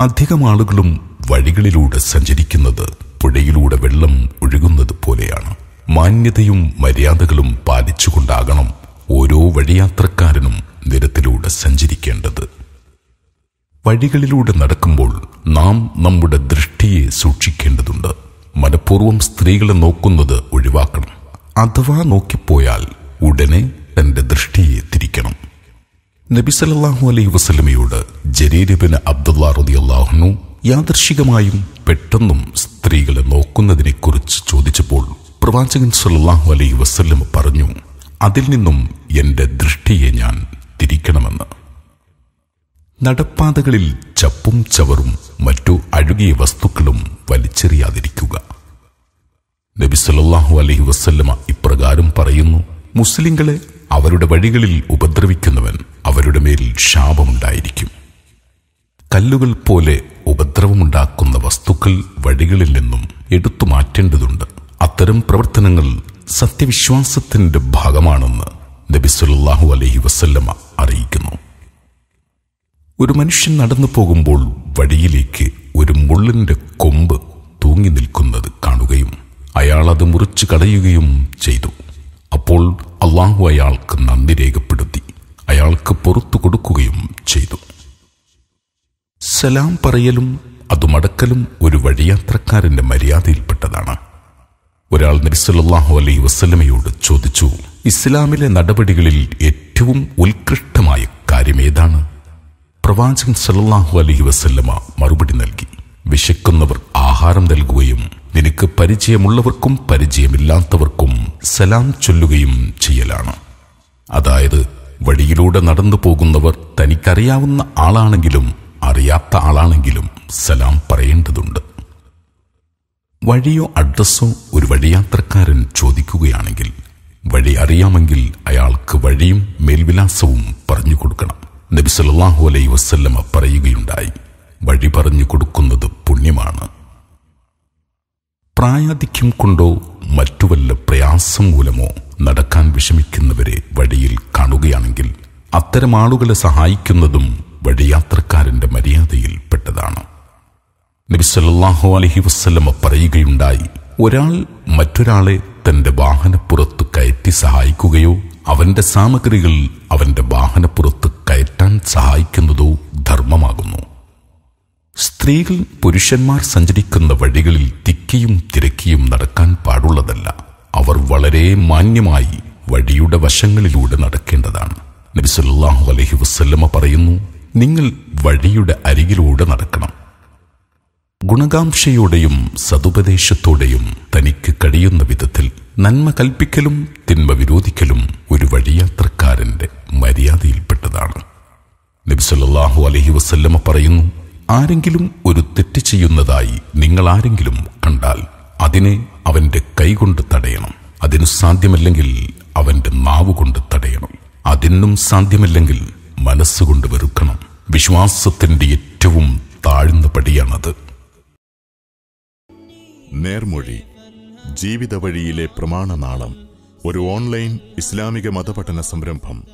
അധികം ആളുകളും വഴികളിലൂടെ സഞ്ചരിക്കുന്നത് പുഴയിലൂടെ വെള്ളം ഒഴുകുന്നത് പോലെയാണ്. മാന്യതയും മര്യാദകളും പാലിച്ചുകൊണ്ടാകണം ഓരോ വഴിയാത്രക്കാരനും നിരത്തിലൂടെ സഞ്ചരിക്കേണ്ടത്. വഴികളിലൂടെ നടക്കുമ്പോൾ നാം നമ്മുടെ ദൃഷ്ടിയെ സൂക്ഷിക്കേണ്ടതുണ്ട്. മനഃപൂർവം സ്ത്രീകളെ നോക്കുന്നത് ഒഴിവാക്കണം. അഥവാ നോക്കിപ്പോയാൽ ഉടനെ തന്റെ ദൃഷ്ടിയെ തിരിക്കണം നബി സല്ലല്ലാഹു അലൈഹി വസല്ലമയോട് ജരീരബിന് അബ്ദുള്ള അള്ളാഹുനു യാദർശികമായും പെട്ടെന്നും സ്ത്രീകളെ നോക്കുന്നതിനെക്കുറിച്ച് ചോദിച്ചപ്പോൾ പ്രവാചകൻ സല്ലല്ലാഹു അലൈഹി വസ്ല്ലം പറഞ്ഞു അതിൽ നിന്നും എന്റെ ദൃഷ്ടിയെ ഞാൻ തിരിക്കണമെന്ന്. നടപ്പാതകളിൽ ചപ്പും ചവറും മറ്റു അഴുകിയ വസ്തുക്കളും വലിച്ചെറിയാതിരിക്കുക. നബി സല്ലല്ലാഹു അലൈഹി വസ്ല്ലമ ഇപ്രകാരം പറയുന്നു മുസ്ലിങ്ങളെ അവരുടെ വഴികളിൽ ഉപദ്രവിക്കുന്നവൻ അവരുടെ മേൽ ശാപമുണ്ടായിരിക്കും. കല്ലുകൾ പോലെ ഉപദ്രവമുണ്ടാക്കുന്ന വസ്തുക്കൾ വഴികളിൽ നിന്നും എടുത്തു മാറ്റേണ്ടതുണ്ട്. അത്തരം പ്രവർത്തനങ്ങൾ സത്യവിശ്വാസത്തിന്റെ ഭാഗമാണെന്ന് നബി സല്ലല്ലാഹു അലൈഹി വസല്ലമ അറിയിക്കുന്നു. ഒരു മനുഷ്യൻ നടന്നു പോകുമ്പോൾ വഴിയിലേക്ക് ഒരു മുള്ളിന്റെ കൊമ്പ് തൂങ്ങി നിൽക്കുന്നത് കാണുകയും അയാൾ അത് മുറിച്ചു കളയുകയും ചെയ്തു. അപ്പോൾ അള്ളാഹു അയാൾക്ക് നന്ദി രേഖപ്പെടുത്തി. അയാൾക്ക് പുറത്തു കൊടുക്കുകയും ചെയ്തു. സലാം പറയലും അതുമടക്കലും ഒരു വഴിയാത്രക്കാരന്റെ മര്യാദയിൽപ്പെട്ടതാണ്. ഒരാൾ നബിസല്ലാഹു അലൈ വസ്ലമയോട് ചോദിച്ചു ഇസ്ലാമിലെ നടപടികളിൽ ഏറ്റവും ഉത്കൃഷ്ടമായ കാര്യമേതാണ് പ്രവാചകൻ സല്ലല്ലാഹു അലൈഹി വസല്ലമ മറുപടി നൽകി വിശക്കുന്നവർ ആഹാരം നൽകുകയും നിനക്ക് പരിചയമുള്ളവർക്കും പരിചയമില്ലാത്തവർക്കും സലാം ചൊല്ലുകയും ചെയ്യലാണ്. അതായത് വഴിയിലൂടെ നടന്നു പോകുന്നവർ തനിക്കറിയാവുന്ന ആളാണെങ്കിലും അറിയാത്ത ആളാണെങ്കിലും സലാം പറയേണ്ടതുണ്ട്. വഴിയോ അഡ്രസ്സോ ഒരു വഴിയാത്രക്കാരൻ ചോദിക്കുകയാണെങ്കിൽ വഴി അറിയാമെങ്കിൽ അയാൾക്ക് വഴിയും മേൽവിലാസവും പറഞ്ഞു കൊടുക്കണം. നബി സല്ലല്ലാഹു അലൈഹി വസല്ലമ പറയുകയുണ്ടായി വഴി പറഞ്ഞു കൊടുക്കുന്നത് പുണ്യമാണ്. പ്രായാധിക്യം കൊണ്ടോ മറ്റു വല്ല പ്രയാസം മൂലമോ നടക്കാൻ വിഷമിക്കുന്നവരെ വഴിയിൽ കാണുകയാണെങ്കിൽ അത്തരം ആളുകളെ സഹായിക്കുന്നതും വഴിയാത്രക്കാരന്റെ മര്യാദയിൽ പെട്ടതാണ് നബി സല്ലല്ലാഹു അലൈഹി വസല്ലമ പറയുകയുണ്ടായി ഒരാൾ മറ്റൊരാളെ തന്റെ വാഹനപ്പുറത്ത് കയറ്റി സഹായിക്കുകയോ അവന്റെ സാമഗ്രികൾ അവന്റെ വാഹനപ്പുറത്ത് കയറ്റാൻ സഹായിക്കുന്നതോ ധർമ്മമാകുന്നു. സ്ത്രീകൾ പുരുഷന്മാർ സഞ്ചരിക്കുന്ന വഴികളിൽ തിക്കിയും തിരക്കിയും നടക്കാൻ പാടുള്ളതല്ല. അവർ വളരെ മാന്യമായി വഴിയുടെ വശങ്ങളിലൂടെ നടക്കേണ്ടതാണ്. നബി അലഹി വസ്ല്ലമ്മ വസല്ലമ പറയുന്നു നിങ്ങൾ വഴിയുടെ അരികിലൂടെ നടക്കണം. ഗുണകാംക്ഷയോടെയും സതുപദേശത്തോടെയും തനിക്ക് കഴിയുന്ന വിധത്തിൽ നന്മ കൽപ്പിക്കലും തിന്മ വിരോധിക്കലും ഒരു വഴിയാത്രക്കാരന്റെ മര്യാദയിൽപ്പെട്ടതാണ്. നബിസല്ലാഹു അലഹി വസ്ല്ലമ്മ പറയുന്നു ആരെങ്കിലും ഒരു തെറ്റ് ചെയ്യുന്നതായി നിങ്ങൾ ആരെങ്കിലും കണ്ടാൽ അതിനെ അവന്റെ കൈകൊണ്ട് തടയണം. അതിനു സാധ്യമല്ലെങ്കിൽ അവന്റെ നാവ് കൊണ്ട് തടയണം. അതിനും സാധ്യമല്ലെങ്കിൽ മനസ്സുകൊണ്ട് വെറുക്കണം. വിശ്വാസത്തിന്റെ ഏറ്റവും താഴ്ന്ന പടിയാണത്. നേർമൊഴി. ജീവിത വഴിയിലെ പ്രമാണനാളം. ഒരു ഓൺലൈൻ ഇസ്ലാമിക മതപഠന സംരംഭം.